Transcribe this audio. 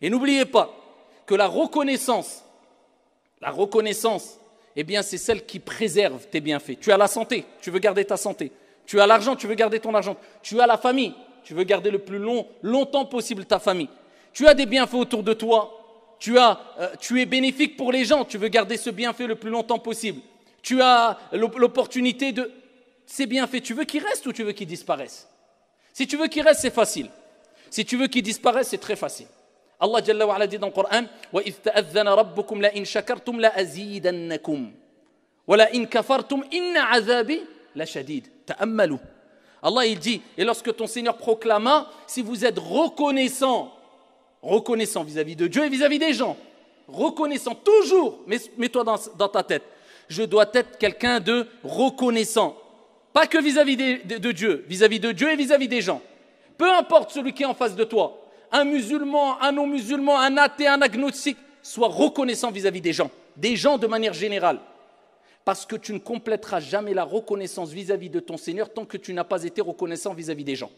Et n'oubliez pas que la reconnaissance, la reconnaissance, eh bien, c'est celle qui préserve tes bienfaits. Tu as la santé, tu veux garder ta santé. Tu as l'argent, tu veux garder ton argent. Tu as la famille, tu veux garder le plus long, longtemps possible ta famille. Tu as des bienfaits autour de toi. Tu, as, euh, tu es bénéfique pour les gens, tu veux garder ce bienfait le plus longtemps possible. Tu as l'opportunité de... Ces bienfaits, tu veux qu'ils restent ou tu veux qu'ils disparaissent? Si tu veux qu'ils restent, c'est facile. Si tu veux qu'ils disparaissent, c'est très facile. Allah Jalla wa dit dans le Coran وَإِذْ تَأَذَّنَ رَبُّكُمْ لَإِنْ شَكَرْتُمْ لَأَزِيدَنَّكُمْ وَلَإِنْ كَفَرْتُمْ إِنَّ عَذَابِي لَشَدِيدٌ تَأَمَّلُوا Allah il dit, et lorsque ton Seigneur proclama, si vous êtes reconnaissant, reconnaissant vis-à-vis de Dieu et vis-à-vis des gens, reconnaissant toujours, mets-toi dans, dans, ta tête, je dois être quelqu'un de reconnaissant, pas que vis-à-vis de, de, Dieu, vis-à-vis de Dieu et vis-à-vis des gens. Peu importe celui qui est en face de toi, un musulman, un non-musulman, un athée, un agnostique, sois reconnaissant vis-à-vis des gens, des gens de manière générale. Parce que tu ne compléteras jamais la reconnaissance vis-à-vis de ton Seigneur tant que tu n'as pas été reconnaissant vis-à-vis des gens.